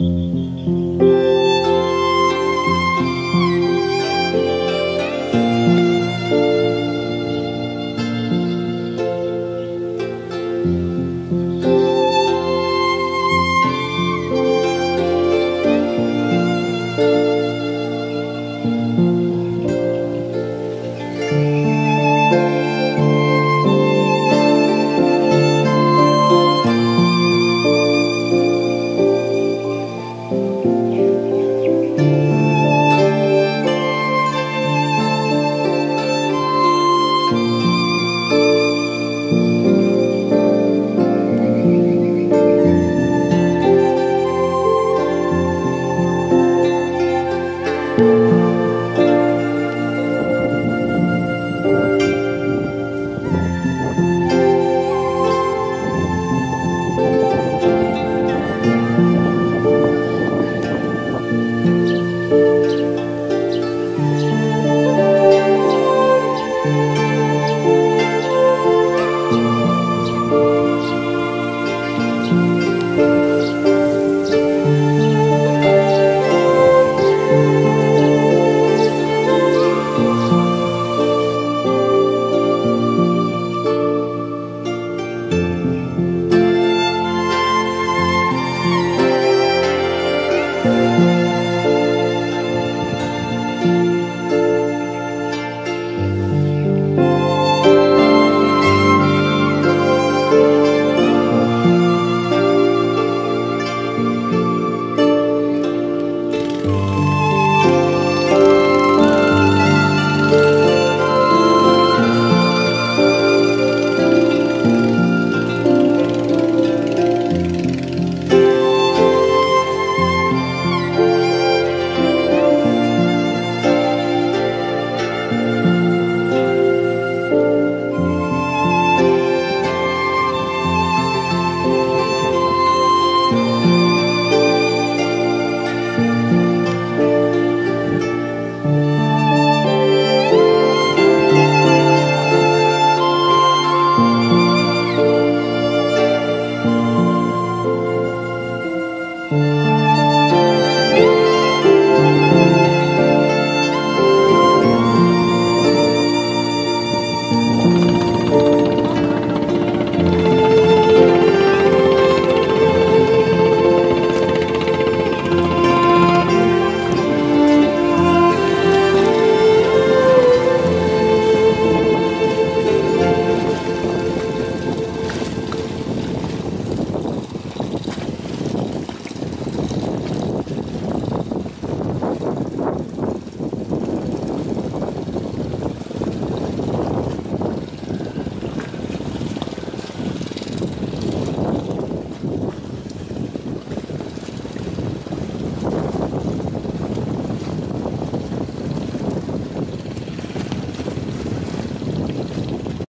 Mm-hmm.